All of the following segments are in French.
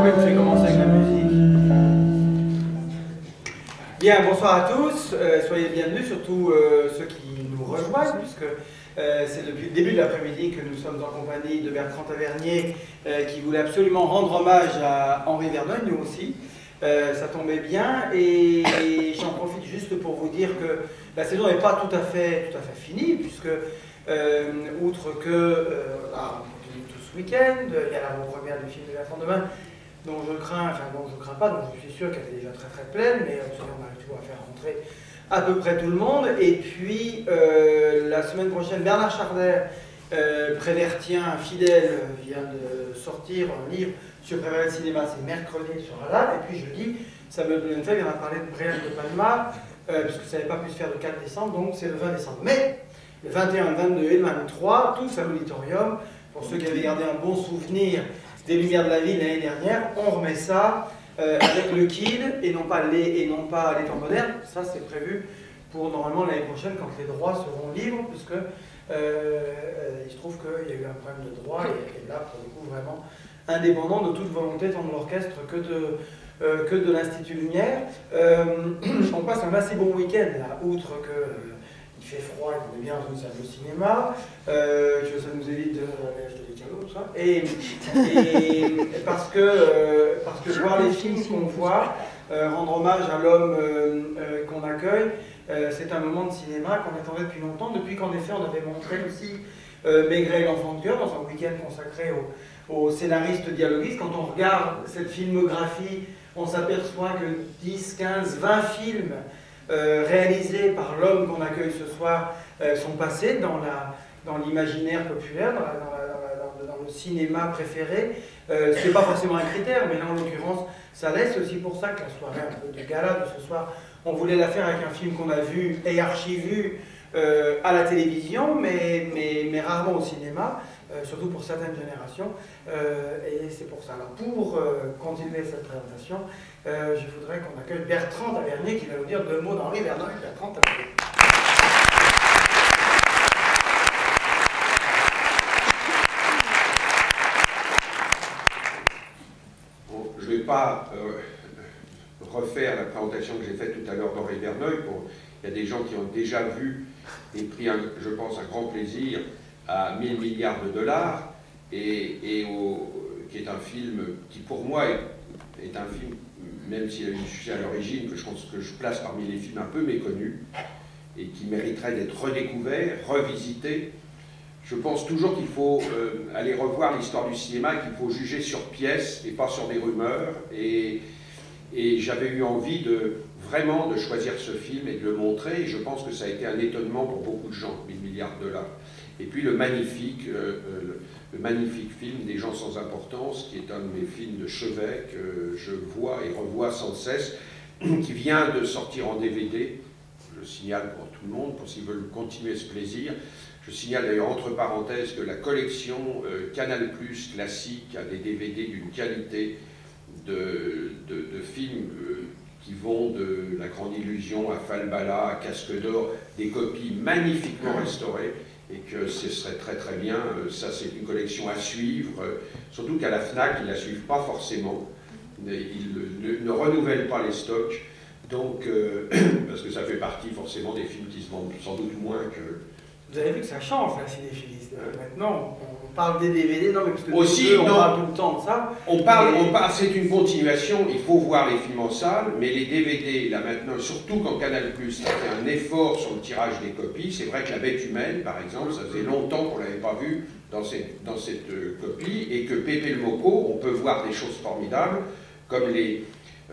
avec la musique. Bien, bonsoir à tous, euh, soyez bienvenus, surtout euh, ceux qui nous rejoignent, puisque euh, c'est depuis le début de l'après-midi que nous sommes en compagnie de Bertrand Tavernier, qui voulait absolument rendre hommage à Henri Verneuil, nous aussi. ça tombait bien, et, j'en profite juste pour vous dire que la saison n'est pas tout à fait, tout à fait finie, puisque, outre que, on continue tout ce week-end, il y a la première du film de la fin demain, dont je crains, enfin dont je crains pas, donc je suis sûr qu'elle est déjà très très pleine, mais euh, on arrive toujours à faire rentrer à peu près tout le monde. Et puis euh, la semaine prochaine, Bernard Charder, euh, prévertien fidèle, vient de sortir un livre sur Préval le cinéma, c'est mercredi sur la date. Et puis jeudi, Samuel Blumenfeld vient de parler de Brian de Palma, puisque ça n'avait pas pu se faire le 4 décembre, donc c'est le 20 décembre. Mais le 21, 22 et le 23, tous à l'auditorium, pour ceux qui avaient gardé un bon souvenir des Lumières de la Ville l'année dernière, on remet ça euh, avec le KID et non pas les et non pas les temps modernes. Ça, c'est prévu pour normalement l'année prochaine quand les droits seront libres, puisque euh, euh, il se trouve qu'il y a eu un problème de droit et, là, pour le coup, vraiment indépendant de toute volonté tant de l'orchestre que de, que de l'Institut Lumière. on passe un assez bon week-end, là, outre que il fait froid et qu'on est bien dans une salle de cinéma, que ça nous évite de Et, parce, que, euh, parce que voir les films qu'on voit, euh, rendre hommage à l'homme qu'on accueille, c'est un moment de cinéma qu'on attendait depuis longtemps, depuis qu'en effet on avait montré aussi Maigret et l'enfant de cœur dans un week-end consacré aux, scénaristes dialoguistes. Quand on regarde cette filmographie, on s'aperçoit que 10, 15, 20 films euh, réalisés par l'homme qu'on accueille ce soir euh, sont passés dans l'imaginaire dans populaire, dans, dans, cinéma préféré. Euh, ce n'est pas forcément un critère, mais là en l'occurrence, ça laisse aussi pour ça que la soirée un peu de gala de ce soir, on voulait la faire avec un film qu'on a vu et archivu à la télévision, mais, mais, mais rarement au cinéma. Euh, surtout pour certaines générations. Euh, et c'est pour ça. Alors, pour euh, continuer cette présentation, je voudrais qu'on accueille Bertrand Tavernier qui va vous dire deux mots d'Henri. Bertrand Tavernier. je ne vais pas refaire la présentation que j'ai faite tout à l'heure d'Henri Verneuil. Il y a des gens qui ont déjà vu et pris, je pense, un grand plaisir à 1000 milliards de dollars, et, qui est un film qui pour moi est, un film, même s'il a eu succès à l'origine, que je pense que je place parmi les films un peu méconnus, et qui mériterait d'être redécouvert, revisité. Je pense toujours qu'il faut euh, aller revoir l'histoire du cinéma, qu'il faut juger sur pièce et pas sur des rumeurs. Et, j'avais eu envie de vraiment de choisir ce film et de le montrer. Et je pense que ça a été un étonnement pour beaucoup de gens, 1000 milliards de dollars. Et puis le magnifique, euh, euh, le, magnifique film Des gens sans importance, qui est un de mes films de chevet que je vois et revois sans cesse, qui vient de sortir en DVD. Je signale pour tout le monde, pour s'ils veulent continuer ce plaisir. Je signale d'ailleurs entre parenthèses que la collection euh, Canal Plus classique a des DVD d'une qualité de, de, films qui vont de La Grande Illusion à Falbala, à Casque d'Or, des copies magnifiquement restaurées et que ce serait très très bien. Euh, ça, c'est une collection à suivre, euh, surtout qu'à la FNAC, ils ne la suivent pas forcément. Ils ne, renouvellent pas les stocks, donc, euh, parce que ça fait partie forcément des films qui se vendent sans doute moins que... Vous avez vu que ça change la cinéphilie. Maintenant, parle des DVD, non, mais parce que Aussi, on parle tout le temps de ça. On parle, on parle, c'est une continuation, il faut voir les films en salle, mais les DVD, là maintenant, surtout quand Canal Plus a fait un effort sur le tirage des copies, c'est vrai que La Bête Humaine, par exemple, ça faisait longtemps qu'on ne l'avait pas vu dans cette, dans cette euh, copie, et que Pépé le Moco, on peut voir des choses formidables, comme les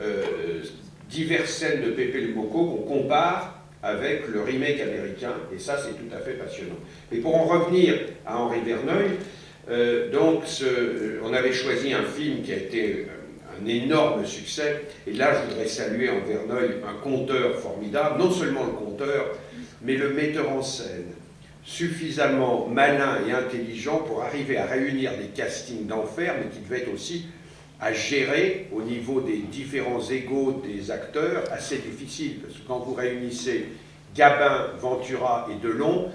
euh, diverses scènes de Pépé le Moco qu'on compare avec le remake américain, et ça c'est tout à fait passionnant. Et pour en revenir à Henri Verneuil, euh, donc ce, on avait choisi un film qui a été un énorme succès, et là je voudrais saluer en Verneuil un conteur formidable, non seulement le conteur, mais le metteur en scène, suffisamment malin et intelligent pour arriver à réunir des castings d'enfer, mais qui devait être aussi à gérer au niveau des différents égaux des acteurs assez difficile, parce que quand vous réunissez Gabin, Ventura et Delon,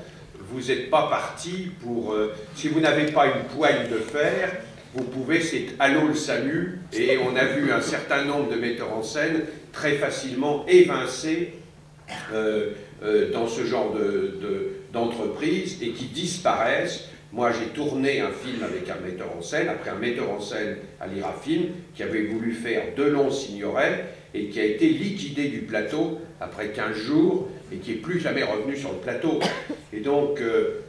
vous n'êtes pas parti pour... Euh, si vous n'avez pas une poigne de fer, vous pouvez, c'est Allô le salut, et on a vu un certain nombre de metteurs en scène très facilement évincés euh, euh, dans ce genre d'entreprise de, et qui disparaissent. Moi, j'ai tourné un film avec un metteur en scène, après un metteur en scène à l'Irafilm, qui avait voulu faire Delon Signoret et qui a été liquidé du plateau après 15 jours et qui n'est plus jamais revenu sur le plateau. Et donc, euh,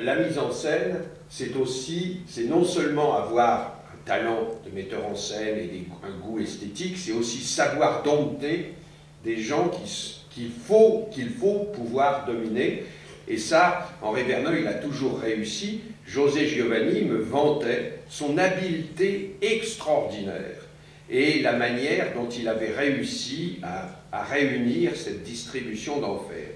la mise en scène, c'est aussi, c'est non seulement avoir un talent de metteur en scène et un goût esthétique, c'est aussi savoir dompter des gens qu'il faut, qu'il faut pouvoir dominer. Et ça, Henri Verneuil il a toujours réussi. José Giovanni me vantait son habileté extraordinaire et la manière dont il avait réussi à, réunir cette distribution d'enfer.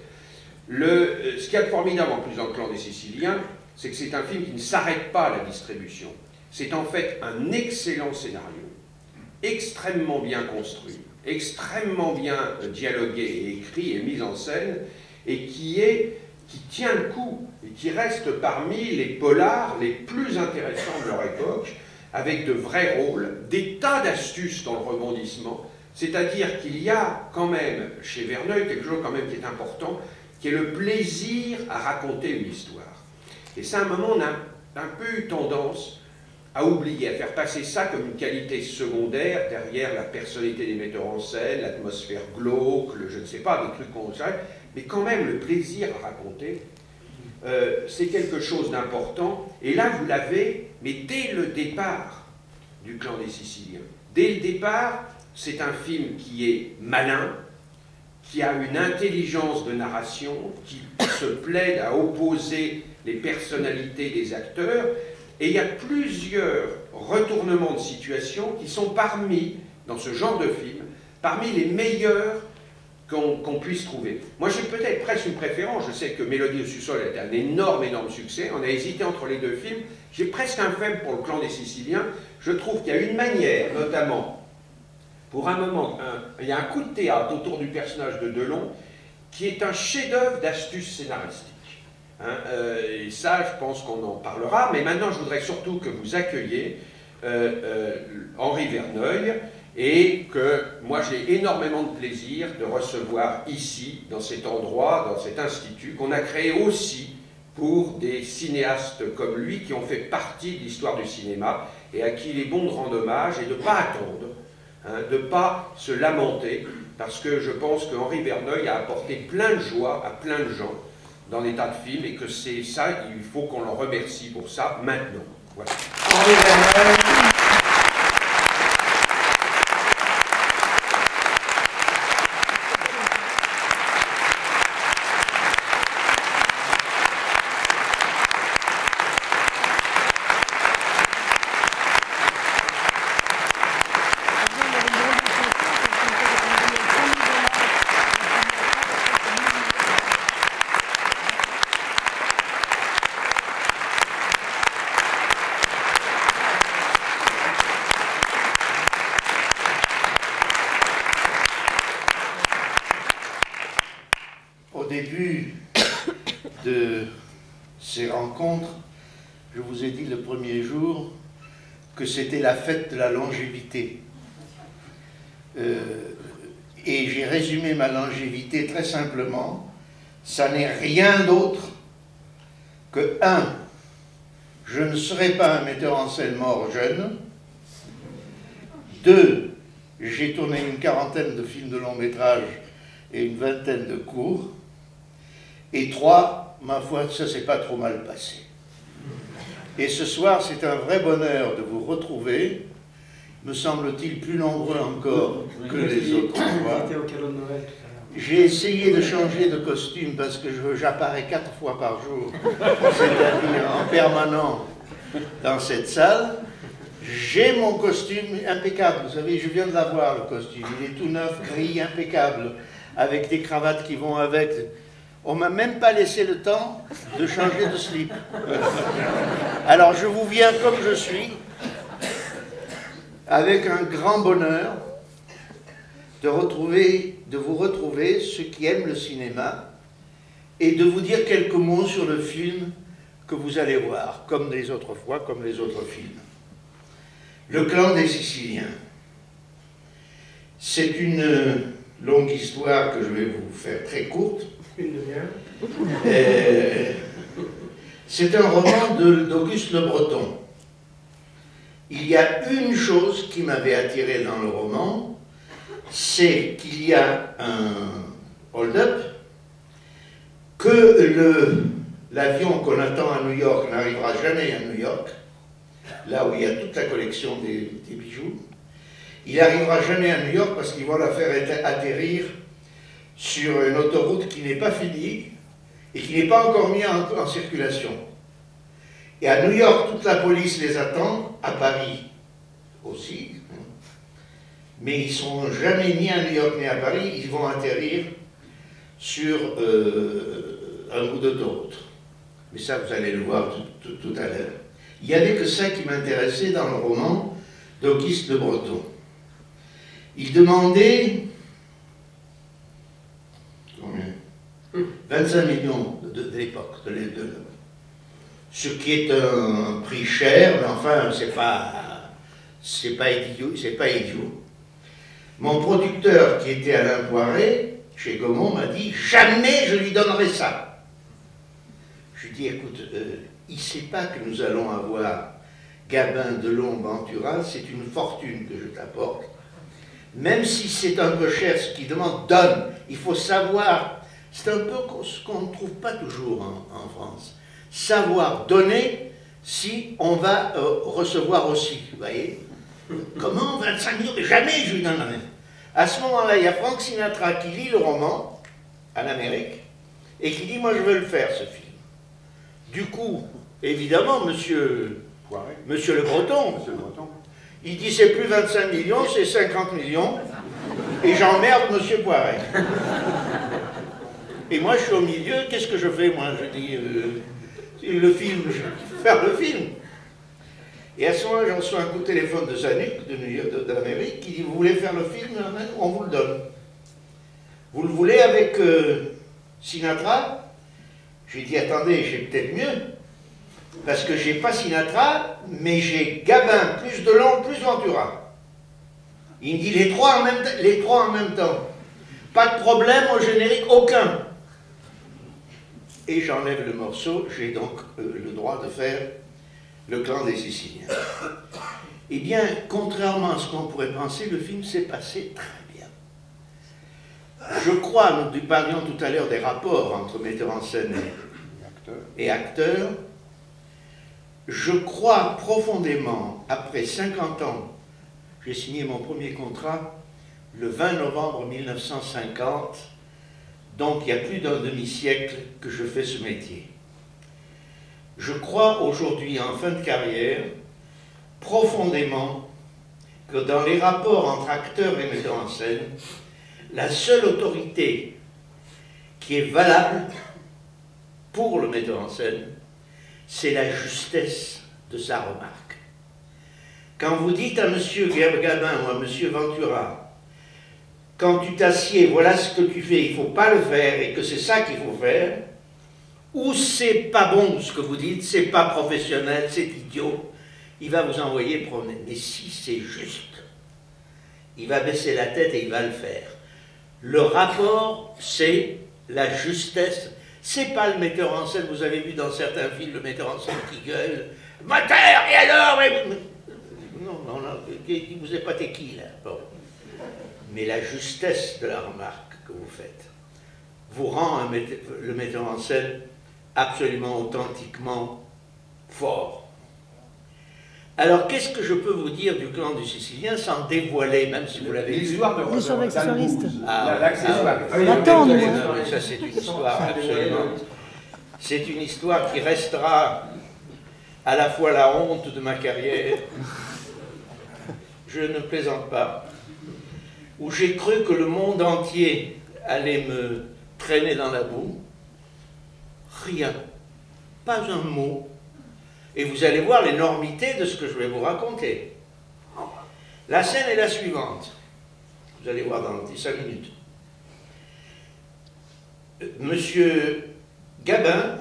Le, ce qui est formidable en plus dans le clan des Siciliens, c'est que c'est un film qui ne s'arrête pas à la distribution. C'est en fait un excellent scénario, extrêmement bien construit, extrêmement bien euh, dialogué et écrit et mis en scène, et qui, est, qui tient le coup, et qui reste parmi les polars les plus intéressants de leur époque, avec de vrais rôles, des tas d'astuces dans le rebondissement, c'est-à-dire qu'il y a quand même, chez Verneuil, quelque chose quand même qui est important, qui est le plaisir à raconter une histoire. Et c'est un moment, on a un peu eu tendance à oublier, à faire passer ça comme une qualité secondaire derrière la personnalité des metteurs en scène, l'atmosphère glauque, le je ne sais pas, des trucs qu'on mais quand même le plaisir à raconter, euh, c'est quelque chose d'important. Et là, vous l'avez, mais dès le départ du clan des Siciliens. Dès le départ, c'est un film qui est malin, qui a une intelligence de narration, qui se plaide à opposer les personnalités des acteurs, et il y a plusieurs retournements de situation qui sont parmi, dans ce genre de film, parmi les meilleurs qu'on puisse trouver. Moi, j'ai peut-être presque une préférence. Je sais que Mélodie au sous-sol été un énorme, énorme succès. On a hésité entre les deux films. J'ai presque un faible pour le clan des Siciliens. Je trouve qu'il y a une manière, notamment, pour un moment, il y a un coup de théâtre autour du personnage de Delon qui est un chef-d'œuvre d'astuce scénaristique. Hein, euh, et ça, je pense qu'on en parlera. Mais maintenant, je voudrais surtout que vous accueilliez euh, euh, Henri Verneuil et que moi, j'ai énormément de plaisir de recevoir ici, dans cet endroit, dans cet institut, qu'on a créé aussi pour des cinéastes comme lui qui ont fait partie de l'histoire du cinéma et à qui il est bon de rendre hommage et de ne pas attendre, hein, de ne pas se lamenter, parce que je pense que Henri Verneuil a apporté plein de joie à plein de gens dans les tas de films et que c'est ça, il faut qu'on le remercie pour ça maintenant. Voilà. C'était la fête de la longévité. Euh, et j'ai résumé ma longévité très simplement. Ça n'est rien d'autre que, un, je ne serai pas un metteur en scène mort jeune. Deux, j'ai tourné une quarantaine de films de long métrage et une vingtaine de courts. Et trois, ma foi, ça s'est pas trop mal passé. Et ce soir, c'est un vrai bonheur de vous retrouver, me semble-t-il plus nombreux encore que les autres fois. J'ai essayé de changer de costume parce que j'apparais quatre fois par jour, c'est-à-dire en permanent dans cette salle. J'ai mon costume impeccable, vous savez, je viens de l'avoir le costume, il est tout neuf, gris, impeccable, avec des cravates qui vont avec. On m'a même pas laissé le temps de changer de slip. Alors je vous viens comme je suis, avec un grand bonheur de, retrouver, de vous retrouver, ceux qui aiment le cinéma, et de vous dire quelques mots sur le film que vous allez voir, comme les autres fois, comme les autres films. Le clan des Siciliens. C'est une longue histoire que je vais vous faire très courte. Une demi-heure. Euh, c'est un roman d'Auguste Le Breton. Il y a une chose qui m'avait attiré dans le roman, c'est qu'il y a un hold-up, que l'avion qu'on attend à New York n'arrivera jamais à New York, là où il y a toute la collection des, bijoux. Il n'arrivera jamais à New York parce qu'ils vont la faire atter- atterrir sur une autoroute qui n'est pas finie et qui n'est pas encore mise en, circulation. Et à New York, toute la police les attend, à Paris aussi, hein. mais ils ne sont jamais ni à New York ni à Paris, ils vont atterrir sur euh, un bout d'autoroute. Mais ça, vous allez le voir tout, tout- tout à l'heure. Il n'y avait que ça qui m'intéressait dans le roman d'Auguste Le Breton. Il demandait 25 millions de, de l'époque, de, de- ce qui est un prix cher, mais enfin, c'est pas, pas idiot, c'est pas idiot. Mon producteur, qui était Alain Poiret, chez Gaumont, m'a dit jamais je lui donnerai ça. Je lui dis écoute, euh, il ne sait pas que nous allons avoir Gabin, Delon, Ventura, c'est une fortune que je t'apporte. Même si c'est un peu cher, ce qu'il demande, donne. Il faut savoir, c'est un peu ce qu'on ne trouve pas toujours en, en France. Savoir donner si on va euh, recevoir aussi. Vous voyez Comment 25 millions Jamais je lui donnerai. À ce moment-là, il y a Frank Sinatra qui lit le roman en Amérique et qui dit Moi, je veux le faire, ce film. Du coup, évidemment, monsieur, Poiret, monsieur Le Breton, monsieur le Breton. il dit c'est plus 25 millions, c'est 50 millions, et j'emmerde Monsieur Poiret. Et moi je suis au milieu, qu'est-ce que je fais moi Je dis, euh, le film, je vais faire le film. Et à ce moment-là, j'en reçois un coup de téléphone de Zanuck, de de, l'Amérique, qui dit, vous voulez faire le film On vous le donne. Vous le voulez avec euh, Sinatra J'ai dit, attendez, j'ai peut-être mieux. Parce que j'ai pas Sinatra, mais j'ai Gabin, plus Delon, plus Ventura. Il me dit les trois en même, les trois en même temps. Pas de problème au générique, aucun. Et j'enlève le morceau, j'ai donc euh, le droit de faire le clan des Siciliens. Eh bien, contrairement à ce qu'on pourrait penser, le film s'est passé très bien. Je crois, nous parlions tout à l'heure des rapports entre metteur en scène et, Acteur. je crois profondément, après 50 ans, j'ai signé mon premier contrat le 20 novembre 1950, donc il y a plus d'un demi-siècle que je fais ce métier. Je crois aujourd'hui, en fin de carrière, profondément que dans les rapports entre acteurs et metteurs en scène, la seule autorité qui est valable pour le metteur en scène, c'est la justesse de sa remarque. Quand vous dites à M. Gabin ou à M. Ventura, quand tu t'assieds, voilà ce que tu fais, il ne faut pas le faire et que c'est ça qu'il faut faire, ou c'est pas bon ce que vous dites, c'est pas professionnel, c'est idiot, il va vous envoyer promener. Mais si c'est juste, il va baisser la tête et il va le faire. Le rapport, c'est la justesse. C'est pas le metteur en scène, vous avez vu dans certains films le metteur en scène qui gueule Moteur, et alors mais- Non, non, non, vous épatez qui là? Bon. Mais la justesse de la remarque que vous faites vous rend un mette- le metteur en scène absolument authentiquement fort. Alors, qu'est-ce que je peux vous dire du clan du Sicilien sans dévoiler, même si vous l'avez vu? L'histoire de Ah, la- l'accessoire. ah, oui. Ça, c'est une histoire absolument. C'est une histoire qui restera à la fois la honte de ma carrière, je ne plaisante pas, où j'ai cru que le monde entier allait me traîner dans la boue. Rien, pas un mot. Et vous allez voir l'énormité de ce que je vais vous raconter. La scène est la suivante. Vous allez voir dans 5 minutes. Monsieur Gabin,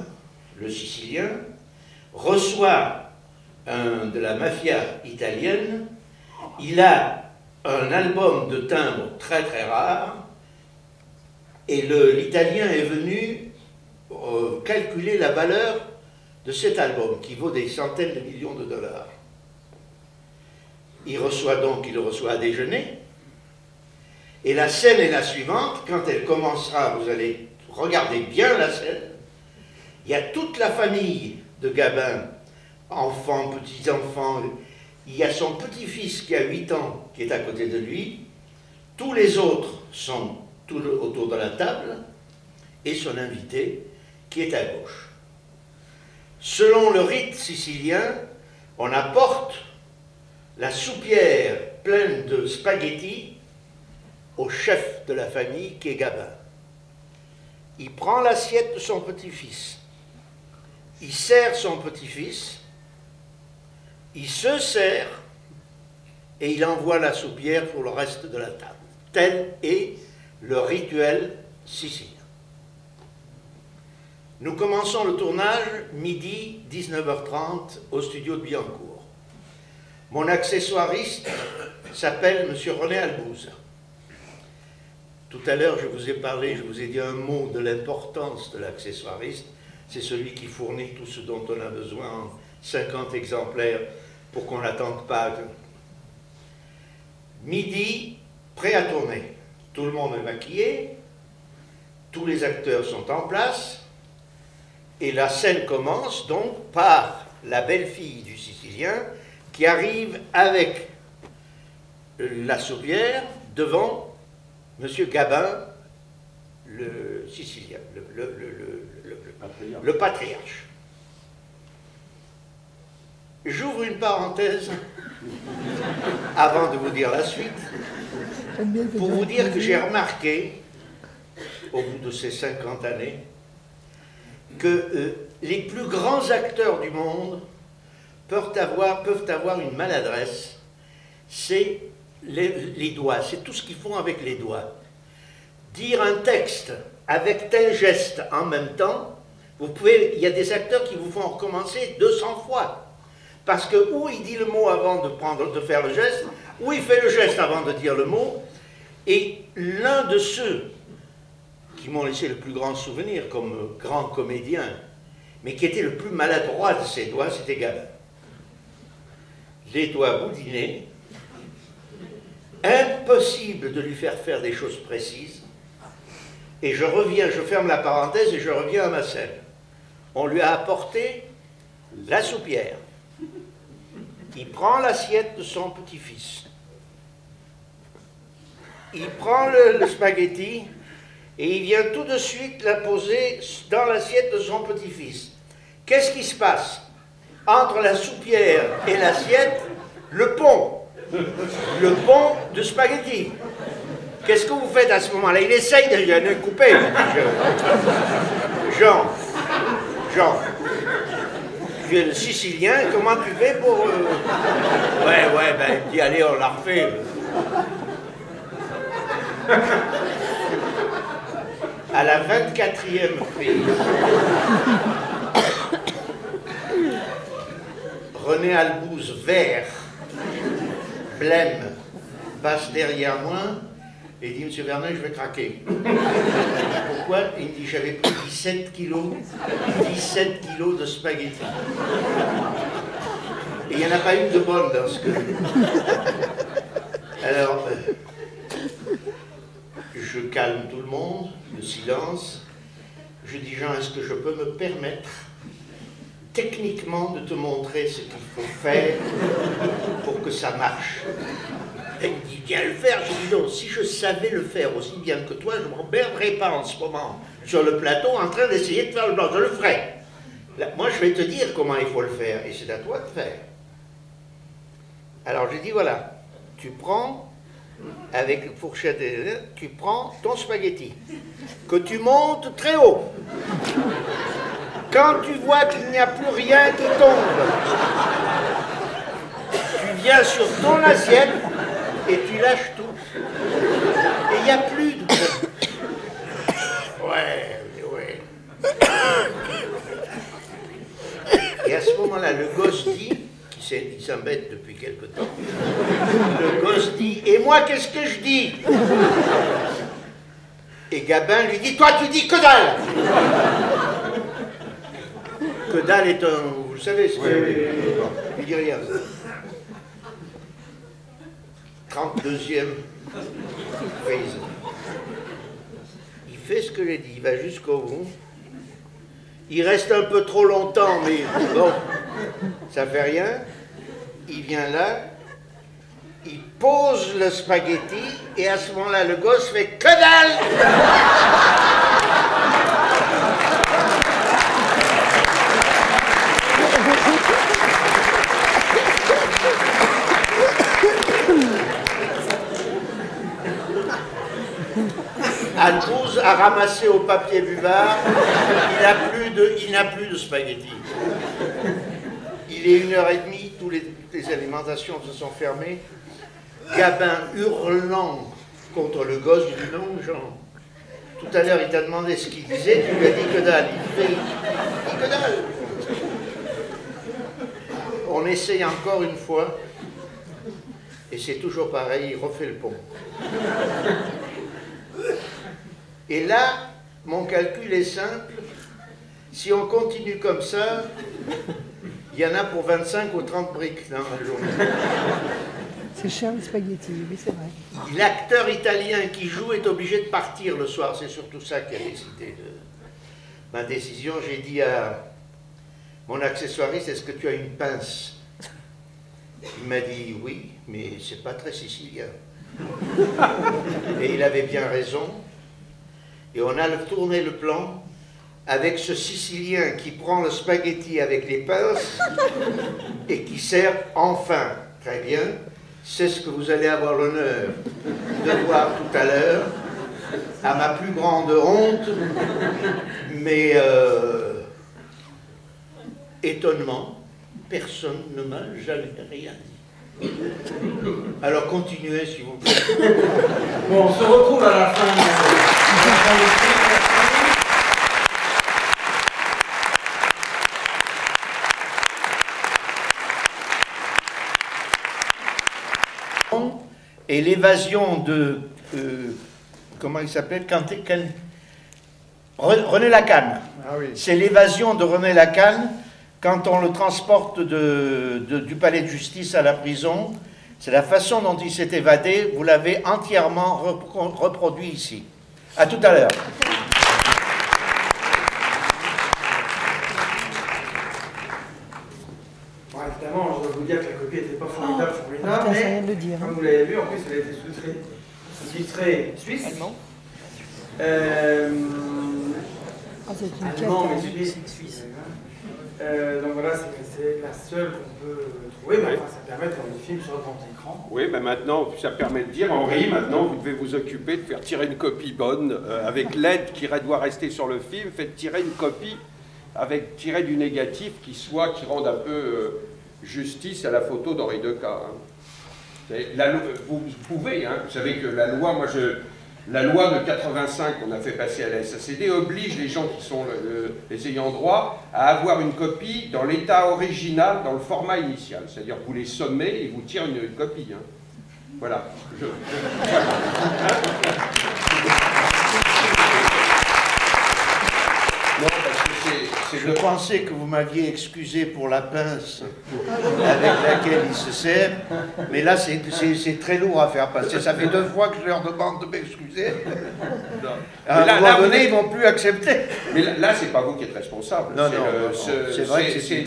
le Sicilien, reçoit un de la mafia italienne il a un album de timbre très très rare, et l'Italien est venu euh, calculer la valeur de cet album, qui vaut des centaines de millions de dollars. Il reçoit donc, il reçoit à déjeuner, et la scène est la suivante, quand elle commencera, vous allez regarder bien la scène, il y a toute la famille de Gabin, enfants, petits-enfants, il y a son petit-fils qui a 8 ans qui est à côté de lui, tous les autres sont autour de la table, et son invité qui est à gauche. Selon le rite sicilien, on apporte la soupière pleine de spaghettis au chef de la famille qui est Gabin. Il prend l'assiette de son petit-fils, il sert son petit-fils, il se sert et il envoie la soupière pour le reste de la table. Tel est le rituel sicilien. Nous commençons le tournage midi 19h30 au studio de Biancourt. Mon accessoiriste s'appelle M. René Albouze. Tout à l'heure, je vous ai parlé, je vous ai dit un mot de l'importance de l'accessoiriste. C'est celui qui fournit tout ce dont on a besoin en 50 exemplaires pour qu'on n'attende pas. Midi, prêt à tourner. Tout le monde est maquillé, tous les acteurs sont en place, et la scène commence donc par la belle-fille du Sicilien qui arrive avec la soupière devant M. Gabin, le Sicilien, le, patriarche. J'ouvre une parenthèse avant de vous dire la suite, pour vous dire que j'ai remarqué, au bout de ces 50 années, que euh, les plus grands acteurs du monde peuvent avoir, peuvent avoir une maladresse, c'est les, doigts, c'est tout ce qu'ils font avec les doigts. Dire un texte avec tel geste en même temps, vous pouvez, il y a des acteurs qui vous font recommencer 200 fois. Parce que ou il dit le mot avant de, faire le geste, ou il fait le geste avant de dire le mot, et l'un de ceux qui m'ont laissé le plus grand souvenir comme grand comédien, mais qui était le plus maladroit de ses doigts, c'était Gabin. Les doigts boudinés, impossible de lui faire faire des choses précises, et je reviens, je ferme la parenthèse et je reviens à ma scène. On lui a apporté la soupière. Il prend l'assiette de son petit-fils. Il prend le, spaghetti et il vient tout de suite la poser dans l'assiette de son petit-fils. Qu'est-ce qui se passe? Entre la soupière et l'assiette, le pont. Le pont de spaghetti. Qu'est-ce que vous faites à ce moment-là? Il essaye de, de couper. Jean, Jean, tu es le Sicilien, comment tu fais pour... Euh, ouais, ouais, ben il dit, allez, on la refait. à la 24e prise, René Albouze, vert, blême, passe derrière moi et dit Monsieur Vernet, je vais craquer. Pourquoi? Il dit J'avais pris 17 kilos, 17 kilos de spaghettis. Et il n'y en a pas une de bonne dans ce que. Alors, euh, je calme tout le monde, le silence. Je dis, Jean, est-ce que je peux me permettre techniquement de te montrer ce qu'il faut faire pour que ça marche Elle me dit, viens le faire. Je dis, non, si je savais le faire aussi bien que toi, je ne m'emmerderais pas en ce moment sur le plateau en train d'essayer de faire le blanc. Je le ferai. moi, je vais te dire comment il faut le faire, et c'est à toi de faire. Alors, je dis, voilà, tu prends avec une fourchette, tu prends ton spaghetti, que tu montes très haut. Quand tu vois qu'il n'y a plus rien qui tombe, tu viens sur ton assiette et tu lâches tout. Et il n'y a plus de... Ouais, ouais. Et à ce moment-là, le gosse dit, qui s'embête depuis quelque temps. Le gosse dit Et moi, qu'est-ce que je dis? Et Gabin lui dit Toi, tu dis que dalle Que dalle est un. Vous le savez, ce que. Il dit rien. 32e phrase. Il fait ce que j'ai dit, il va jusqu'au bout. Il reste un peu trop longtemps, mais bon, ça fait rien. Il vient là, il pose le spaghetti, et à ce moment-là, le gosse fait que dalle A ramassé au papier buvard, il n'a plus, de, plus de spaghetti. Il est une heure et demie, toutes les, les alimentations se sont fermées. Gabin hurlant contre le gosse, il dit non, Jean. Tout à l'heure, il t'a demandé ce qu'il disait, tu lui as dit que dalle. Il il dit que dalle. On essaye encore une fois, et c'est toujours pareil, il refait le pont. Et là, mon calcul est simple. Si on continue comme ça, il y en a pour 25 ou 30 briques dans la journée. C'est cher les spaghettis, oui c'est vrai. L'acteur italien qui joue est obligé de partir le soir. C'est surtout ça qui a décidé de ma décision. J'ai dit à mon accessoiriste, est-ce que tu as une pince? Il m'a dit oui, mais c'est pas très sicilien. Et il avait bien raison. Et on a tourné le plan avec ce Sicilien qui prend le spaghetti avec les pinces et qui sert enfin, très bien, c'est ce que vous allez avoir l'honneur de voir tout à l'heure, à ma plus grande honte, mais euh, étonnement, personne ne m'a jamais rien dit. Alors continuez s'il vous plaît. Bon, on se retrouve à la fin. Et l'évasion de. euh, comment il s'appelle quand, quand- Re- René Lacan. C'est l'évasion de René Lacan quand on le transporte de- de- du palais de justice à la prison. C'est la façon dont il s'est évadé. Vous l'avez entièrement repro- reproduit ici. À tout à l'heure. Bon, évidemment, je dois vous dire que la copie n'était pas formidable, Ah, formidable, mais de dire. comme vous l'avez vu, en plus, elle a été sous-titrée suisse. Euh, Ah, c'est une allemand, mais cata. suisse. Euh, donc voilà, c'est la seule qu'on peut trouver, mais enfin, ça permet de faire des films sur grand écran. Oui, ben maintenant, ça permet de dire, Henri, maintenant, vous devez vous occuper de faire tirer une copie bonne, euh, avec l'aide qui doit rester sur le film, faites tirer une copie avec tiré du négatif qui soit, qui rende un peu euh, justice à la photo d'Henri Deca. hein. Vous, savez, la vous pouvez, hein, vous savez que la loi, moi je, la loi de 85 qu'on a fait passer à la SACD oblige les gens qui sont le- le- les ayants droit à avoir une copie dans l'état original, dans le format initial. C'est-à-dire que vous les sommez et vous tirent une, copie. hein. Voilà je- voilà. Non, parce que c'est- c'est Je pensais que vous m'aviez excusé pour la pince avec laquelle il se sert, mais là c'est- très lourd à faire passer. Ça fait deux fois que je leur demande de m'excuser. À un là- moment là, donné, êtes- ils vont plus accepter. Mais là, là, c'est pas vous qui êtes responsable. Non, C'est non, C'est vrai que c'est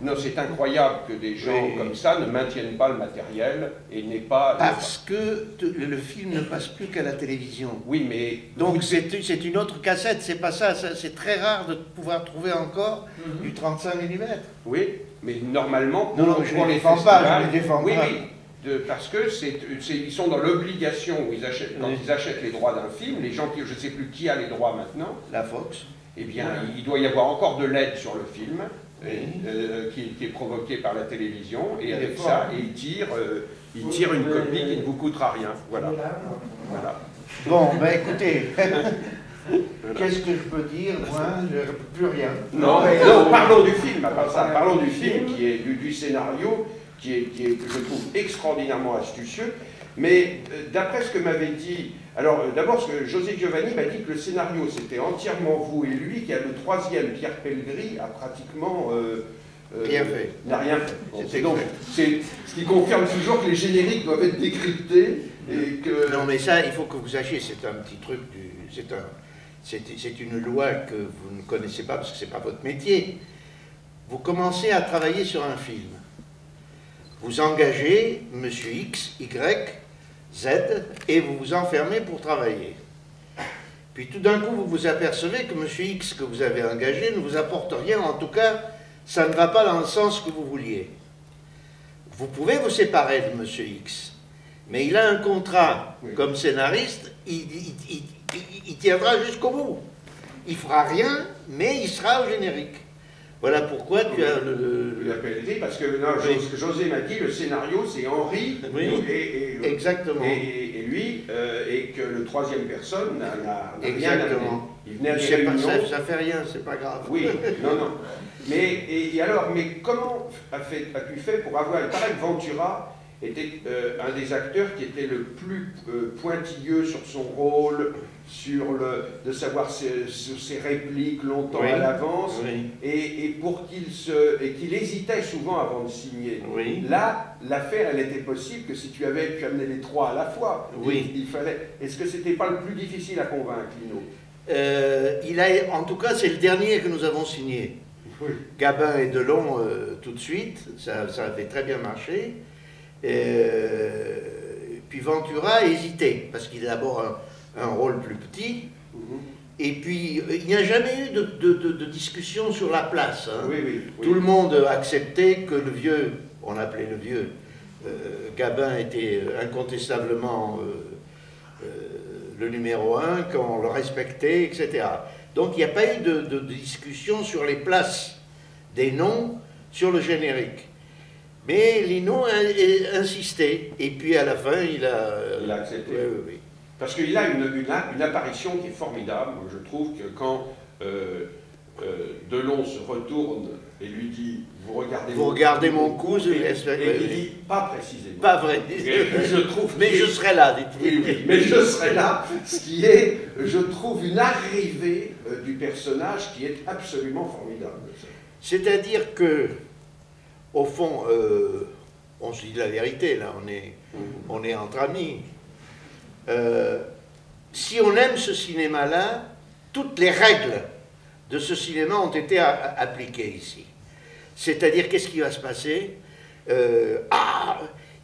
Non, c'est incroyable que des gens Oui. comme ça ne maintiennent pas le matériel et n'aient pas. Parce que le film ne passe plus qu'à la télévision. Oui, mais Donc c'est c'est une autre cassette, c'est pas ça. ça- C'est très rare de pouvoir trouver encore du 35 mm. oui, mais normalement Non, non, je les défends pas, je les défends oui, pas. oui, de- parce que c'est, ils sont dans l'obligation où ils achètent, quand Oui. ils achètent les droits d'un film, les gens qui, je ne sais plus qui a les droits maintenant, La Fox. eh bien, il doit y avoir encore de l'aide sur le film. Oui. euh, qui, qui est provoqué par la télévision et Il avec ça fort. il tire, euh, il tire une copie qui ne vous coûtera rien. Voilà. voilà. Bon, ben écoutez, Qu'est-ce que je peux dire Moi, je plus rien. Non, non, parlons du film, à part ça, parlons du film, qui est du, du scénario, qui est, qui est, que je trouve extraordinairement astucieux. Mais euh, d'après ce que m'avait dit, alors euh, d'abord, ce que José Giovanni m'a dit que le scénario c'était entièrement vous et lui, qui a le troisième, Pierre Pellegrini, a pratiquement euh, Rien fait. N'a rien fait. Bon, C'est donc, ce qui confirme toujours que les génériques doivent être décryptés et que. Non, mais ça, il faut que vous sachiez, c'est un petit truc du. C'est un. C'est une loi que vous ne connaissez pas parce que ce n'est pas votre métier. Vous commencez à travailler sur un film. Vous engagez monsieur X, Y, Z et vous vous enfermez pour travailler. Puis tout d'un coup, vous vous apercevez que monsieur X que vous avez engagé ne vous apporte rien, en tout cas, ça ne va pas dans le sens que vous vouliez. Vous pouvez vous séparer de monsieur X, mais il a un contrat Oui. comme scénariste, il, il- il- il- il tiendra jusqu'au bout. Il fera rien, mais il sera au générique. Voilà pourquoi tu as le. Appelle dit parce que non, Oui. José m'a dit le scénario c'est Henri Oui. et, et- Exactement. et- lui euh, et que le troisième personne n'a rien. Exactement. Il venait à pas- ça, ça fait rien, c'est pas grave. Oui, non, non. Mais et, alors, mais comment as-tu fait pour avoir Il paraît que Ventura était euh, un des acteurs qui était le plus euh, pointilleux sur son rôle, sur le de savoir ses, sur ses répliques longtemps Oui. à l'avance, Oui, et, et pour qu'il se et qu'il hésitait souvent avant de signer. oui. Là, l'affaire, elle était possible que si tu avais pu amener les trois à la fois. Oui. Il, il fallait. Est-ce que c'était pas le plus difficile à convaincre, Lino? Euh, il a, en tout cas, c'est le dernier que nous avons signé. Gabin et Delon euh, tout de suite, ça, ça avait très bien marché. Euh, puis Ventura a hésité, parce qu'il a d'abord un, un rôle plus petit. Mhm. Et puis, euh, il n'y a jamais eu de, de- de- de discussion sur la place. hein. Oui, oui. oui. Tout le monde a accepté que le vieux, on l'appelait le vieux, euh, Gabin était incontestablement euh, euh, le numéro un, qu'on le respectait, etc. Donc il n'y a pas eu de, discussion sur les places des noms sur le générique. Mais Lino a, a insisté, et puis à la fin, il a... Il a accepté. Parce qu'il a une, une, une apparition qui est formidable. Je trouve que quand euh, euh, Delon se retourne et lui dit Vous regardez Vous regardez mon cou, je et, il dit Pas précisément. Pas vrai. Et je trouve Mais je serai là, dites-vous. Oui, oui, mais je serai là, ce qui est, je trouve, une arrivée euh, du personnage qui est absolument formidable. C'est-à-dire que, au fond, on se dit la vérité, là, on est, on est entre amis. Euh, si on aime ce cinéma-là, toutes les règles de ce cinéma ont été appliquées ici. C'est-à-dire, qu'est-ce qui va se passer Euh, Ah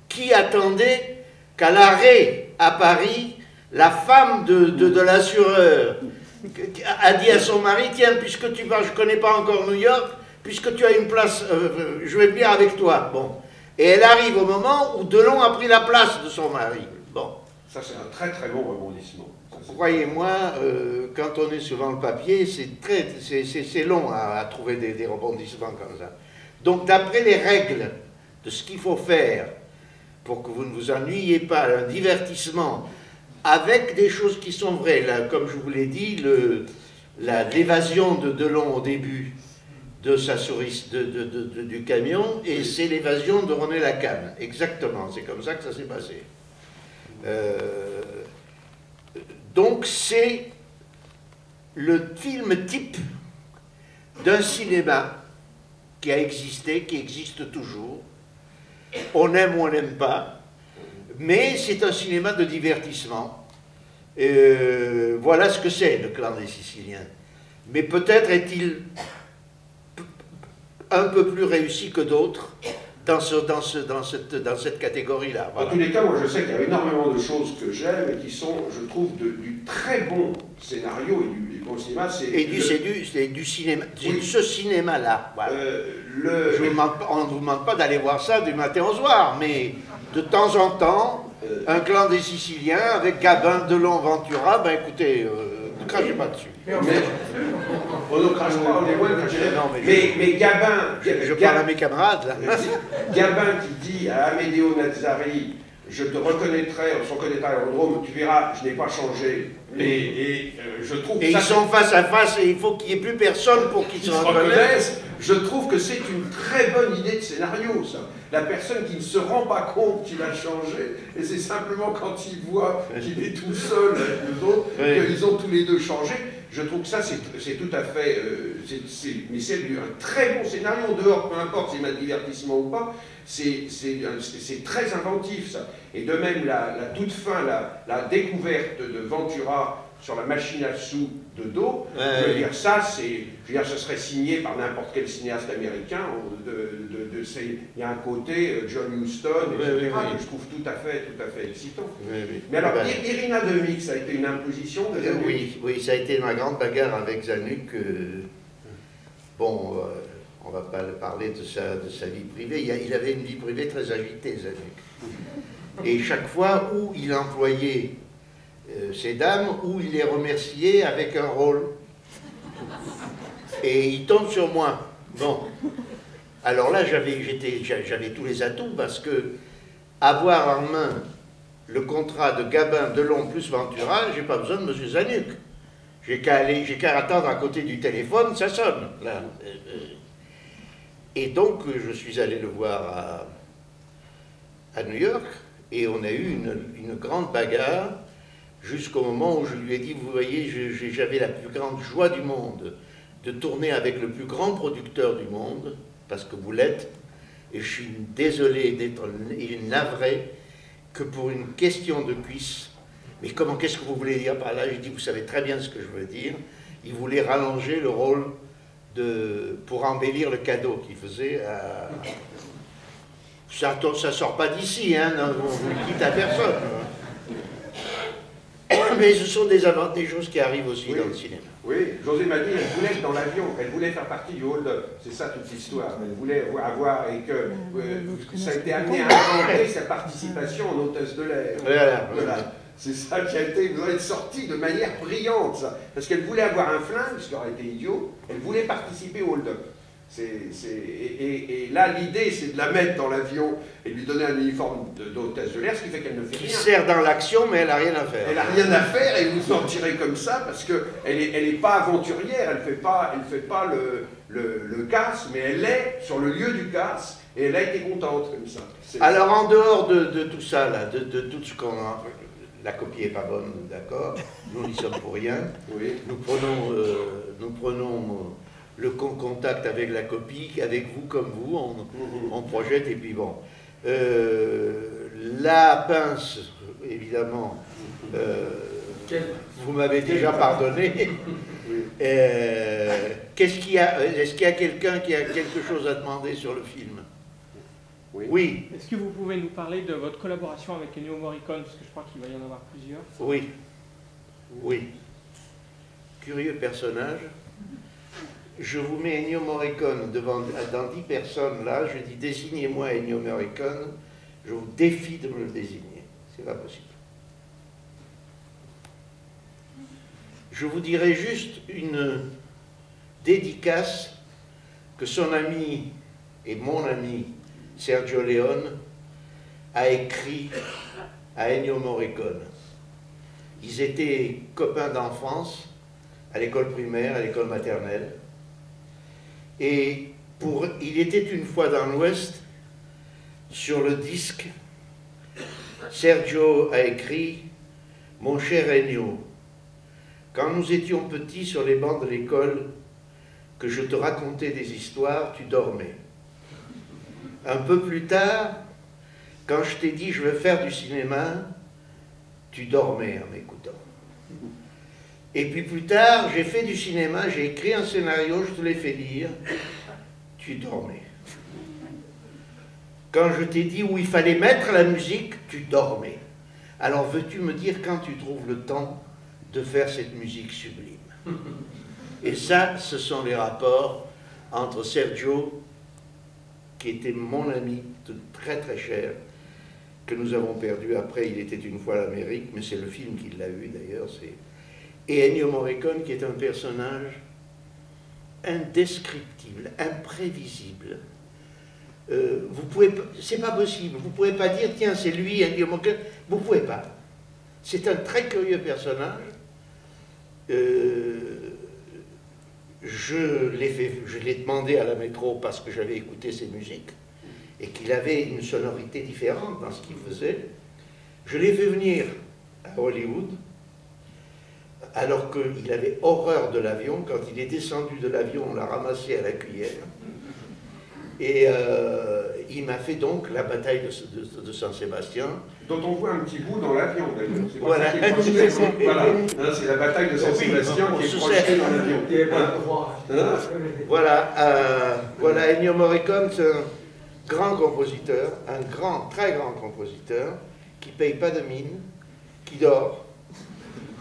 Qui attendait qu'à l'arrêt à Paris, la femme de, l'assureur a dit à son mari Tiens, puisque tu vas, je ne connais pas encore New York, puisque tu as une place, euh, je vais venir avec toi. Bon. Et elle arrive au moment où Delon a pris la place de son mari. Ça, c'est un très très bon rebondissement. Croyez-moi, euh, quand on est souvent le papier, c'est très, long à, à trouver des, des rebondissements comme ça. Donc, d'après les règles de ce qu'il faut faire pour que vous ne vous ennuyiez pas, un divertissement avec des choses qui sont vraies, là, comme je vous l'ai dit, le, la, l'évasion de Delon au début de sa souris de, de- du camion, et c'est l'évasion de René Lacanne. Exactement, c'est comme ça que ça s'est passé. Euh, donc c'est le film type d'un cinéma qui a existé, qui existe toujours. On aime ou on n'aime pas, mais c'est un cinéma de divertissement. Euh, voilà ce que c'est le clan des Siciliens. Mais peut-être est-il un peu plus réussi que d'autres dans, ce, dans, ce, dans, cette, dans cette catégorie-là. En tous les cas, moi je sais qu'il y a énormément de choses que j'aime et qui sont, je trouve, de- du très bon scénario et du, du bon cinéma. Et du, le- c'est du, c'est du cinéma, c'est Oui. ce cinéma-là. Voilà. euh, le, Je vous demande pas- on ne vous demande pas d'aller voir ça du matin au soir, mais de temps en temps, euh, un clan des Siciliens avec Gabin, Delon, Ventura, ben écoutez, euh, ne crachez pas dessus. mais- on ne crache pas, on est loin de cracher. Mais mais, Gabin, Je, parle à mes camarades, là. Gabin qui dit à Amedeo Nazari je te reconnaîtrai, on se reconnaîtra à l'aérodrome, tu verras, je n'ai pas changé. Et, et, euh, je trouve Et ils sont face à face et il faut qu'il n'y ait plus personne pour qu'ils se reconnaissent. reconnaissent. Je trouve que c'est une très bonne idée de scénario, ça. La personne qui ne se rend pas compte qu'il a changé, et c'est simplement quand il voit qu'il est tout seul avec les autres, Oui. qu'ils ont tous les deux changé. Je trouve que ça, c'est tout à fait. euh, mais c'est un très bon scénario. Dehors, peu importe si c'est un divertissement ou pas, c'est très inventif, ça. Et de même, la, toute fin, la découverte de Ventura sur la machine à sous de dos, Ouais, je veux ouais. dire, ça, c'est, je veux dire, ce serait signé par n'importe quel cinéaste américain. De, de, de ces- il y a un côté euh, John Huston, etc. que je trouve tout à fait, tout à fait excitant. Oui, oui. Mais alors, Ben, Ir- Irina Demik, ça a été une imposition de euh, Zanuck oui, oui, ça a été ma grande bagarre avec Zanuck. euh, bon, euh, on va pas parler de sa, de sa vie privée. Il, il avait une vie privée très agitée, Zanuck. Et chaque fois où il employait ces dames, où il les remerciait avec un rôle. Et il tombe sur moi. Bon. Alors là, j'avais tous les atouts parce que avoir en main le contrat de Gabin, Delon plus Ventura, j'ai pas besoin de M. Zanuck. J'ai qu'à aller, attendre à côté du téléphone, ça sonne. Euh, euh. Et donc, euh, je suis allé le voir à, New York et on a eu une grande bagarre jusqu'au moment où je lui ai dit, vous voyez, j'avais la plus grande joie du monde de tourner avec le plus grand producteur du monde, parce que vous l'êtes, et je suis désolé d'être navré que pour une question de cuisse, mais comment, qu'est-ce que vous voulez dire par là? J'ai dit, vous savez très bien ce que je veux dire. Il voulait rallonger le rôle de, pour embellir le cadeau qu'il faisait à... Ça ne sort pas d'ici, hein, non, on ne le quitte à personne. hein. Mais ce sont des, des choses qui arrivent aussi Oui. dans le cinéma. Oui, José m'a dit, elle voulait être dans l'avion, elle voulait faire partie du hold-up. C'est ça toute l'histoire. Elle voulait avoir, et que euh, ça a été amené à inventer sa participation en hôtesse de l'air. Voilà. Voilà. C'est ça qui a été, vous êtes sorti de manière brillante, ça. Parce qu'elle voulait avoir un flingue, ce qui aurait été idiot, elle voulait participer au hold-up. C'est, c'est- et, et- et là, l'idée, c'est de la mettre dans l'avion et lui donner un uniforme d'hôtesse de l'air, ce qui fait qu'elle ne fait Qui rien. sert dans l'action, mais elle n'a rien à faire. Elle n'a rien à faire et vous en tirez comme ça parce qu'elle n'est elle est pas aventurière, elle ne fait pas, elle fait pas le, le, le casse, mais elle est sur le lieu du casse et elle a été contente comme ça. Alors, en dehors de, de tout ça, là, de, de tout ce qu'on a. La copie est pas bonne, d'accord Nous n'y sommes pour rien. Oui. Nous prenons, euh, nous prenons euh, le con- contact avec la copie, avec vous comme vous, on, Mhm. on projette et puis bon. Euh, la pince, évidemment, euh, vous m'avez déjà pardonné. Euh, Qu'est-ce qu'il y a Est-ce qu'il y a quelqu'un qui a quelque chose à demander sur le film? Oui. Oui, Est-ce que vous pouvez nous parler de votre collaboration avec Ennio Morricone? Parce que je crois qu'il va y en avoir plusieurs. oui, oui. Curieux personnage. Je vous mets Ennio Morricone devant, dans dix personnes là, je dis désignez-moi Ennio Morricone, je vous défie de me le désigner. C'est pas possible. Je vous dirai juste une dédicace que son ami et mon ami Sergio Leone a écrit à Ennio Morricone. Ils étaient copains d'enfance à l'école primaire, à l'école maternelle. Et Il était une fois dans l'Ouest, sur le disque, Sergio a écrit Mon cher Ennio, quand nous étions petits sur les bancs de l'école, que je te racontais des histoires, tu dormais. Un peu plus tard, quand je t'ai dit je veux faire du cinéma, tu dormais en m'écoutant. Et puis plus tard, j'ai fait du cinéma, j'ai écrit un scénario, je te l'ai fait lire, tu dormais. Quand je t'ai dit où il fallait mettre la musique, tu dormais. Alors veux-tu me dire quand tu trouves le temps de faire cette musique sublime? Et ça, ce sont les rapports entre Sergio, qui était mon ami de très très cher, que nous avons perdu après, il était une fois l'Amérique, mais c'est le film qui l'a eu d'ailleurs. Et Ennio Morricone, qui est un personnage indescriptible, imprévisible, euh, vous pouvez, c'est pas possible. Vous pouvez pas dire, tiens, c'est lui, Ennio Morricone. Vous pouvez pas. C'est un très curieux personnage. Euh, je l'ai je l'ai demandé à la métro parce que j'avais écouté ses musiques et qu'il avait une sonorité différente dans ce qu'il faisait. Je l'ai fait venir à Hollywood alors qu'il avait horreur de l'avion. Quand il est descendu de l'avion, on l'a ramassé à la cuillère. Et euh, il m'a fait donc la bataille de, de- de Saint-Sébastien. Dont on voit un petit bout dans l'avion d'ailleurs. Voilà. C'est. Voilà. Hein, C'est la bataille de Saint-Sébastien Oui, qui est on se projetée sert. dans l'avion. Hein. Hein Voilà, euh, voilà Ennio Morricone, c'est un grand compositeur, un grand, très grand compositeur, qui paye pas de mine, qui dort.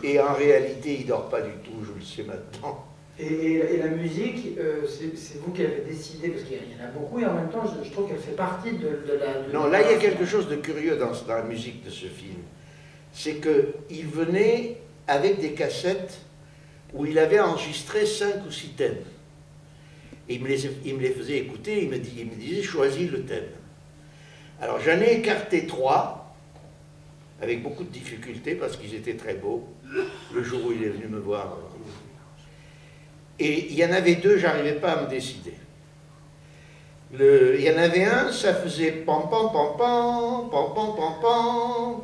Et en réalité, il dort pas du tout, je le sais maintenant. Et, et- et la musique, euh, c'est vous qui avez décidé, parce qu'il y en a beaucoup, et en même temps, je, je trouve qu'elle fait partie de, de la. de- Non, là, il y a quelque chose de curieux dans, dans la musique de ce film. C'est qu'il venait avec des cassettes où il avait enregistré cinq ou six thèmes. Et il me les, il me les faisait écouter, il me, dit- il me disait choisis le thème. Alors j'en ai écarté trois, avec beaucoup de difficultés parce qu'ils étaient très beaux, le jour où il est venu me voir. Et il y en avait deux, j'arrivais pas à me décider. Il y en avait un, ça faisait pam pam pam pam, pam pam pam pam.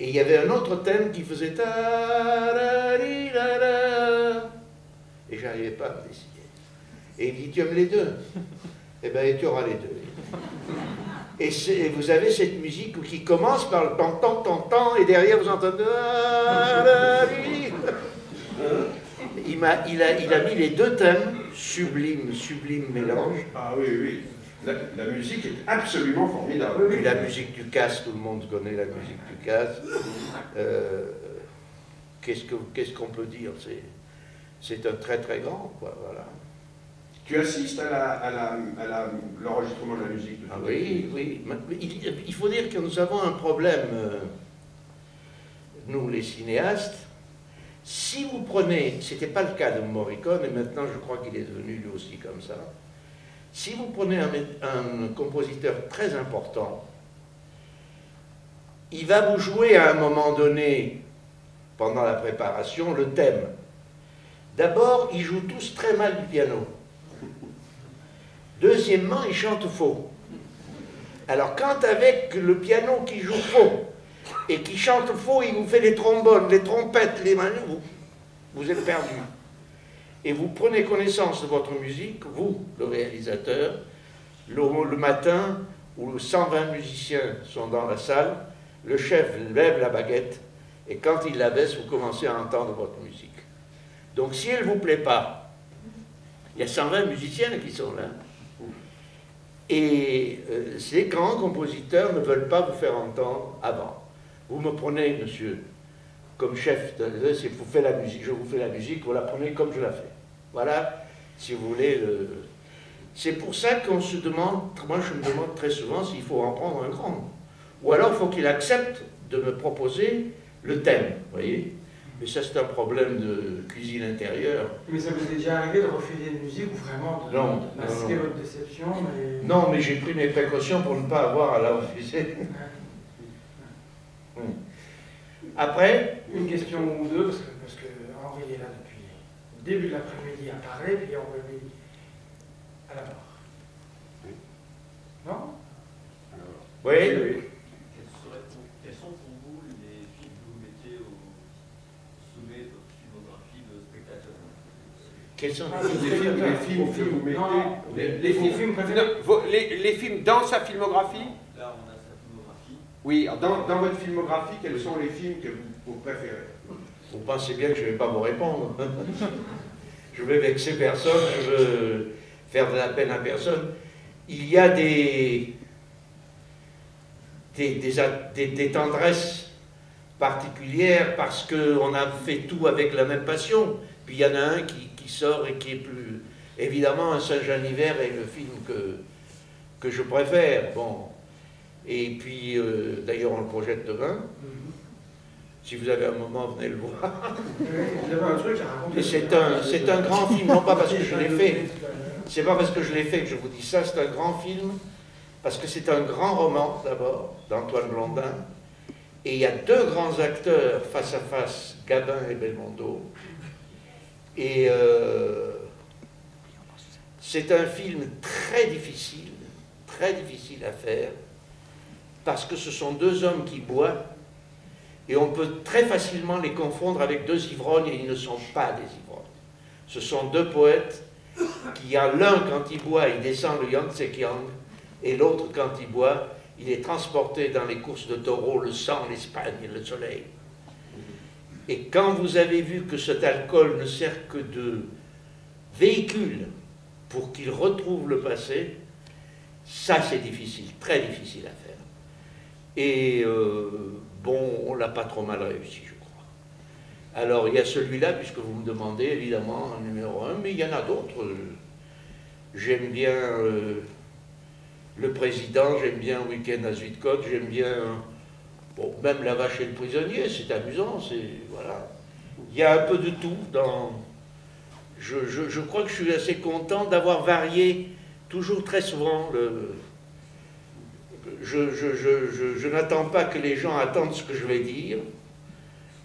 Et il y avait un autre thème qui faisait ta-ra-ri-ra-ra. Et j'arrivais pas à me décider. Et il dit, tu aimes les deux? Eh bien, tu auras les deux. Et, vous avez cette musique qui commence par le tam tam, et derrière vous entendez. ta-ra-ri. Il, a, il a mis les deux thèmes, sublime, sublime mélange. Ah oui, oui. La, la musique est absolument formidable. La musique du casse, tout le monde connaît la musique du casse. Euh, qu'est-ce, que, qu'est-ce qu'on peut dire? C'est, c'est un très très grand, quoi, voilà. Tu assistes à, l'enregistrement de la musique de Ah oui, oui. Il, il faut dire que nous avons un problème, euh, nous les cinéastes. Si vous prenez, c'était pas le cas de Morricone, et maintenant je crois qu'il est devenu lui aussi comme ça. Si vous prenez un compositeur très important, il va vous jouer à un moment donné, pendant la préparation, le thème. D'abord, ils jouent tous très mal du piano. Deuxièmement, ils chantent faux. Alors quand avec le piano qui joue faux et qui chante faux, il vous fait les trombones, les trompettes, les mains, vous, vous êtes perdu. Et vous prenez connaissance de votre musique, vous, le réalisateur, le, le matin où 120 musiciens sont dans la salle, le chef lève la baguette et quand il la baisse, vous commencez à entendre votre musique. Donc si elle ne vous plaît pas, il y a 120 musiciens qui sont là. Et euh, ces grands compositeurs ne veulent pas vous faire entendre avant. Vous me prenez, monsieur, comme chef, de, vous faites la musique, je vous fais la musique, vous la prenez comme je la fais. Voilà, si vous voulez. le- C'est pour ça qu'on se demande, moi je me demande très souvent s'il faut en prendre un grand. Ou alors il faut qu'il accepte de me proposer le thème, vous voyez Mais ça c'est un problème de cuisine intérieure. Mais ça vous est déjà arrivé de refuser une musique ou vraiment de, Non, de masquer non, non. votre déception mais... Non, mais j'ai pris mes précautions pour ne pas avoir à la refuser. Après, Une question ou deux, parce que, parce que Henri est là depuis le début de l'après-midi à parler, puis on va lui. Alors. Non? Oui, oui. Quels sont Ah, les... Les films, les films que vous mettez. Non, non. Les, Les films- films préférés. Non, vos- les, les films dans sa filmographie Là, on a sa filmographie. Oui, alors dans, dans votre filmographie, quels sont les films que vous, vous préférez? Vous pensez bien que je ne vais pas vous répondre. je vais vexer personne, je veux faire de la peine à personne. Il y a des, des, des, a- des- des tendresses particulières parce qu'on a fait tout avec la même passion. Puis il y en a un qui, qui sort et qui est plus... Évidemment, un Saint-Jean hiver est le film que, que je préfère. Bon. Et puis, euh, d'ailleurs, on le projette demain. Si vous avez un moment, venez le voir. C'est un, c'est un grand film, non pas parce que je l'ai fait, c'est pas parce que je l'ai fait que je vous dis ça, c'est un grand film parce que c'est un grand roman d'abord, d'Antoine Blondin, et il y a deux grands acteurs face à face, Gabin et Belmondo. Et euh, c'est un film très difficile, très difficile à faire, parce que ce sont deux hommes qui boivent, et on peut très facilement les confondre avec deux ivrognes, et ils ne sont pas des ivrognes. Ce sont deux poètes qui, l'un, quand il boit, il descend le Yangtze-Kiang, et l'autre, quand il boit, il est transporté dans les courses de taureaux, le sang, l'Espagne, le soleil. Et quand vous avez vu que cet alcool ne sert que de véhicule pour qu'il retrouve le passé, ça c'est difficile, très difficile à faire. Et euh, bon, on l'a pas trop mal réussi, je crois. Alors il y a celui-là, puisque vous me demandez évidemment un numéro un, mais il y en a d'autres. J'aime bien euh, le président, j'aime bien Week-end à Zuidcote, j'aime bien bon, même La vache et le prisonnier, c'est amusant, c'est voilà. Il y a un peu de tout dans. Je, je- je crois que je suis assez content d'avoir varié toujours très souvent le. Je, je- je- je- je n'attends pas que les gens attendent ce que je vais dire.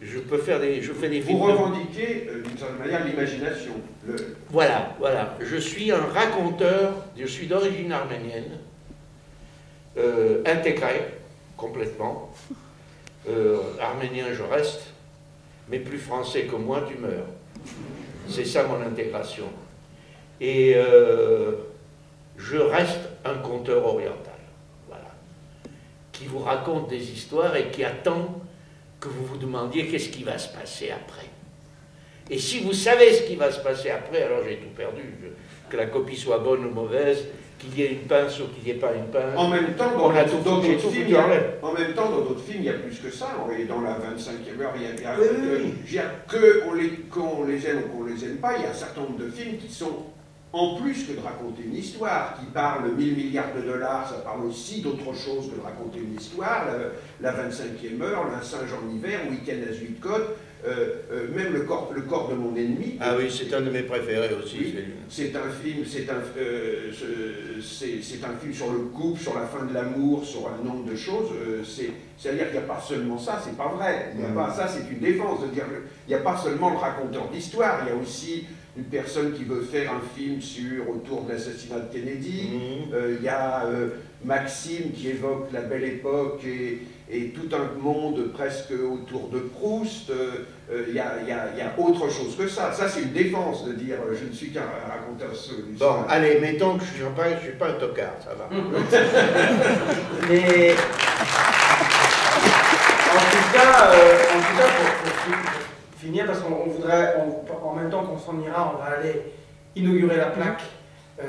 Je peux faire des, je fais des Vous revendiquez euh, d'une certaine manière l'imagination. Le- Voilà, voilà. Je suis un raconteur, je suis d'origine arménienne, euh, intégré complètement. Euh, arménien, je reste, mais plus français que moi, tu meurs. C'est ça mon intégration. Et euh, je reste un conteur oriental, voilà, qui vous raconte des histoires et qui attend que vous vous demandiez qu'est-ce qui va se passer après. Et si vous savez ce qui va se passer après, alors j'ai tout perdu. Que la copie soit bonne ou mauvaise, qu'il y ait une pince ou qu'il n'y ait pas une pince. En même temps, dans On a d'autres- tout- dans j'ai d'autres tout films, foutu il y a- en même temps, dans d'autres films, il y a plus que ça. Et dans la 25e heure, il y a, il y a- Oui, euh, oui. que on les, qu'on les aime ou qu'on les aime pas, il y a un certain nombre de films qui sont, en plus que de raconter une histoire, qui parlent 1000 milliards de dollars, ça parle aussi d'autre chose que de raconter une histoire. La, la 25e heure, l'un singe en hiver, Week-end à Zuidcote, même le corps, le corps de mon ennemi. Ah oui, c'est un de mes préférés aussi. Oui, c'est un film, c'est un, euh, ce- c'est, c'est un film sur le couple, sur la fin de l'amour, sur un nombre de choses. euh, c'est, c'est-à-dire qu'il n'y a pas seulement ça, c'est pas vrai. Il y a pas, ça, c'est une défense de dire il n'y a pas seulement le raconteur d'histoire, il y a aussi une personne qui veut faire un film sur autour de l'assassinat de Kennedy. Euh, Il y a euh, Maxime qui évoque la belle époque et, et tout un monde presque autour de Proust. Euh, euh, Il y, a, il y a- il y a autre chose que ça. Ça, c'est une défense de dire euh, je ne suis qu'un raconteur seul. Bon, allez, mettons que je ne suis, pas- je suis pas un tocard, ça va. Mais en tout cas, euh, en tout cas pour, pour fi- pour finir, parce qu'on on voudrait, on- en même temps qu'on s'en ira, on va aller inaugurer la plaque euh,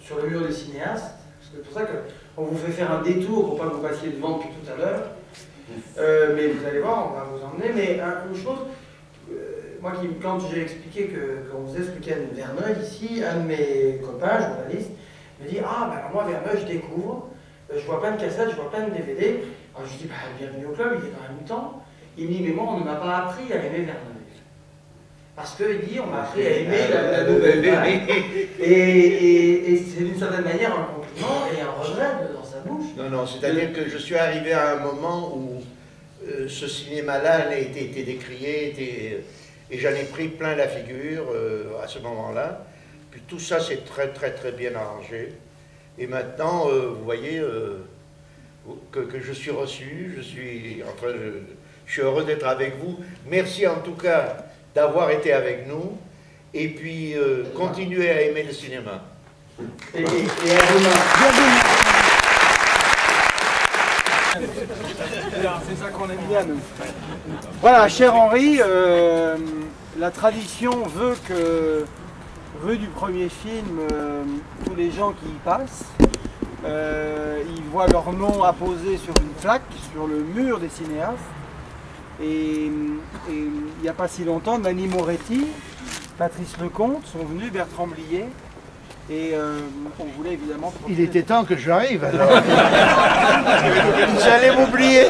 sur le mur des cinéastes. C'est pour ça qu'on vous fait faire un détour pour pas que vous passiez devant depuis tout à l'heure. Euh, mais vous allez voir, on va vous emmener. Mais un- une chose, euh, moi qui, quand j'ai expliqué que- qu'on faisait ce week-end Verneuil ici, un de mes copains journalistes me dit Ah, ben alors moi Verneuil, je découvre. Euh, Je vois plein de cassettes, je vois plein de DVD. Alors je dis, bah, bienvenue au club, il est quand même temps. Il me dit, mais moi, on ne m'a pas appris à aimer Verneuil. Parce qu'il dit, on m'a appris à aimer la, la nouvelle vague. Et, et- et c'est d'une certaine manière un compliment et un regret dans sa bouche. Non, non, c'est-à-dire que je suis arrivé à un moment où euh, ce cinéma-là a été, décrié, et j'en ai pris plein la figure euh, à ce moment-là. Puis tout ça s'est très, très, très bien arrangé. Et maintenant, euh, vous voyez que, que je suis reçu, je suis en train de- Je suis heureux d'être avec vous. Merci en tout cas d'avoir été avec nous. Et puis, euh, continuez à aimer le cinéma. Et, et- et à demain. C'est ça qu'on aime bien, nous. Voilà, cher Henri, euh, la tradition veut que, rue du premier film, euh, tous les gens qui y passent, euh, ils voient leur nom apposé sur une plaque, sur le mur des cinéastes. Et, il n'y a pas si longtemps, Nani Moretti, Patrice Lecomte sont venus, Bertrand Blier, et euh, on voulait évidemment... Il était temps que j'arrive alors. J'allais m'oublier.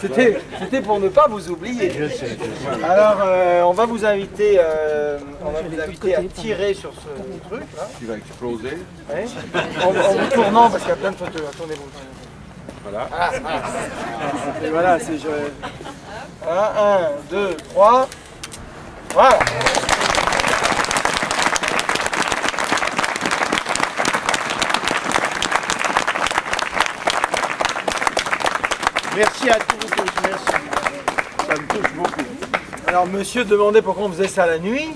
C'était c'était pour ne pas vous oublier. Je sais, je sais. Alors, euh, on va vous inviter, euh, on va vous inviter à tirer sur ce truc là. Qui va exploser. Ouais. En, en vous tournant parce qu'il y a plein de photos. Tournez-vous. Voilà. Et voilà, c'est je. 1, 1, 2, 3. Voilà. Merci à tous, merci. Ça me touche beaucoup. Alors, monsieur demandait pourquoi on faisait ça la nuit.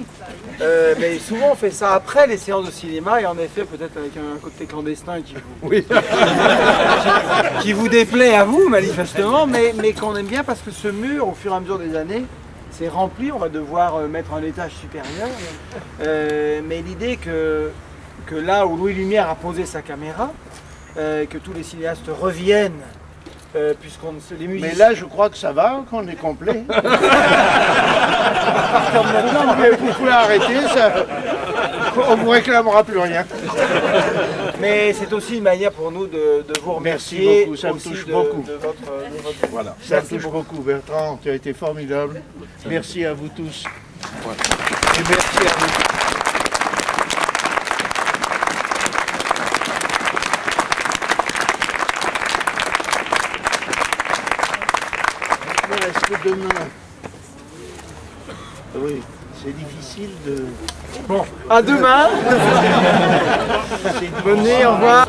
Euh, mais souvent on fait ça après les séances de cinéma et en effet peut-être avec un côté clandestin qui vous, qui vous déplaît à vous manifestement, mais, mais qu'on aime bien parce que ce mur au fur et à mesure des années c'est rempli, on va devoir euh, mettre un étage supérieur. Euh, mais l'idée que, que là où Louis Lumière a posé sa caméra, euh, que tous les cinéastes reviennent, euh, puisqu'on se- les musiciens... Mais là, je crois que ça va, qu'on est complet. Maintenant, vous pouvez arrêter, ça. On vous réclamera plus rien. Mais c'est aussi une manière pour nous de, de vous Merci remercier. beaucoup, ça me touche de- beaucoup. de votre- de votre- Voilà. Ça me touche beaucoup, Bertrand. Tu as été formidable. Merci à vous tous. Et merci à vous. Alors, Est-ce que demain. Oui, c'est difficile de. Bon, à demain. c'est Venez, au revoir.